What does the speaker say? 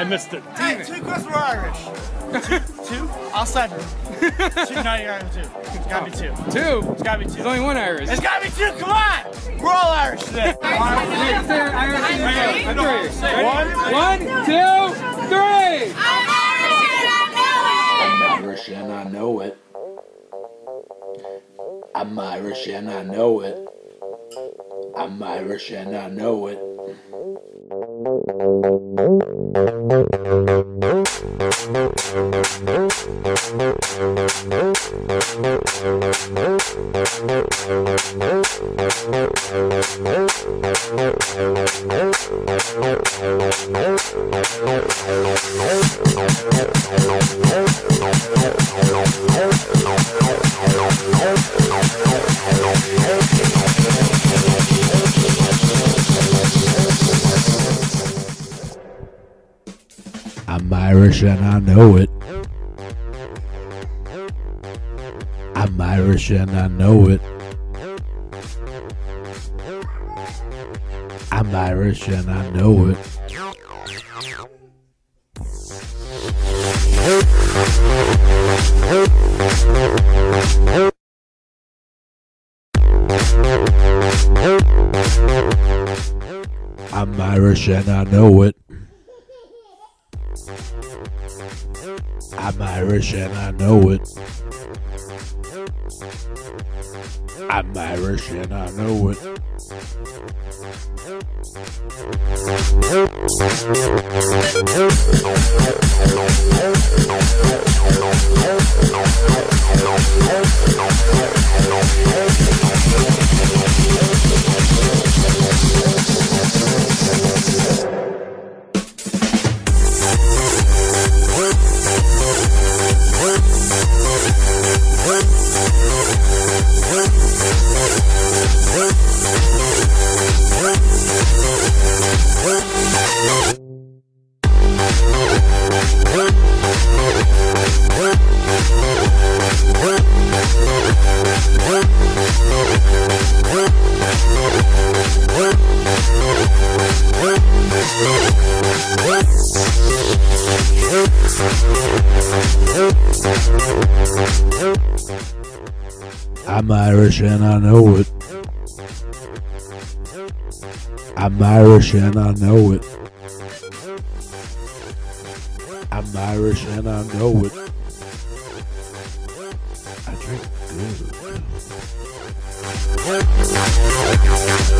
I missed it. Hey, two girls were Irish. two? two? I'll send her. two, no, you gotta be two. It's gotta be two. Two. It's gotta be two. There's only one Irish. It's gotta be two. Come on. We're all Irish today. Irish in the One. three. One, two, three. I'm Irish and I know it. I'm Irish and I know it. I'm Irish and I know it. I'm Irish and I know it. I'm Irish and I know it. I'm Irish and I know it. I'm Irish and I know it. I'm Irish and I know it. I'm Irish and I know it. I'm Irish and I know it. I'm Irish and I know it. I'm Irish and I know it. I drink good.